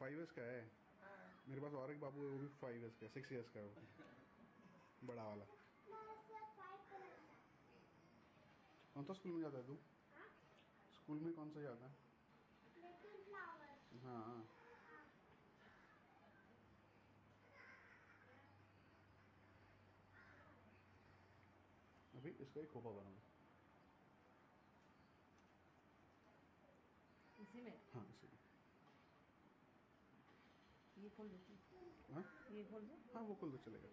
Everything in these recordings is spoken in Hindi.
फाइव ईयर्स का है। हाँ। मेरे पास और एक बाबू है वो भी फाइव ईयर्स का सिक्स ईयर्स का है वो। बड़ा वाला। कौन सा स्कूल में जाता है तू? स्कूल में कौन सा जाता है? हाँ हाँ। अभी इसका ही खोपा बनाऊँगा। इसी में? हाँ इसी ये खोल देती हाँ? ये खोल दो। हाँ वो खोल दो चलेगा।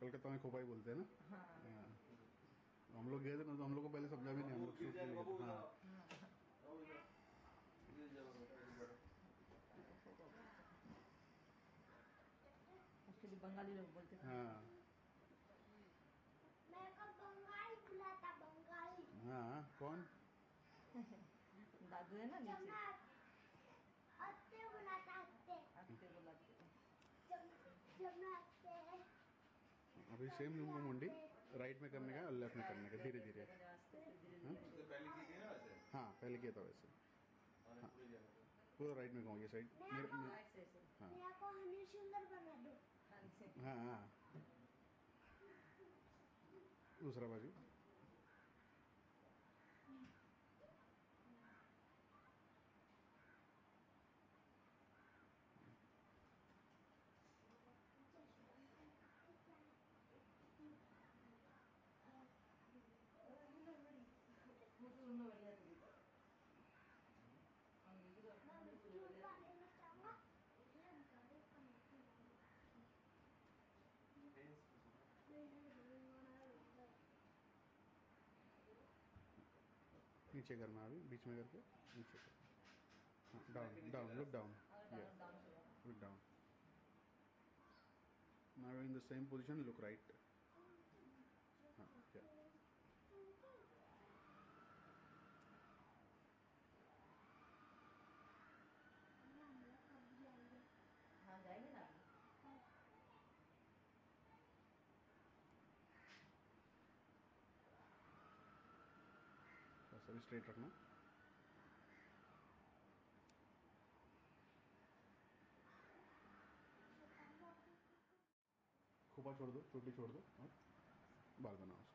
कलकत्ता में खोपा ही बोलते हैं ना? हाँ। हाँ। हम लोग गए थे ना तो हम लोग को पहले समझा भी नहीं हम लोग हाँ। उसके लिए बंगाली लोग बोलते थे। हाँ। मेरे को बंगाली बुलाता बंगाली। हाँ कौन? दादू है ना नीचे मैं अत्ते बुलाता अत्ते आते बुलाते थे जब जब मैं अत्ते अभी सेम लूँगा मुंडी राइट में करने का और लेफ़्ट में करने का धीरे धीरे। हाँ? तो पहले हाँ पहले किया था वैसे। हाँ। पूरा राइट में कहूँ ये साइड मेरे हाँ। हाँ हाँ हाँ। दूसरा बाजू। नीचे करना अभी बीच में करके नीचे हाँ down down look down down down now in the same position look in straight रखना खोपा छोड़ दो चोटी छोड़ दो बाल बनाओ